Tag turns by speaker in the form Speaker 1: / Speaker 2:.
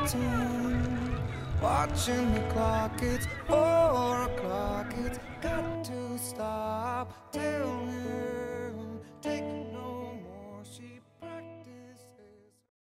Speaker 1: waiting, watching the clock. It's four o'clock. It's got to stop.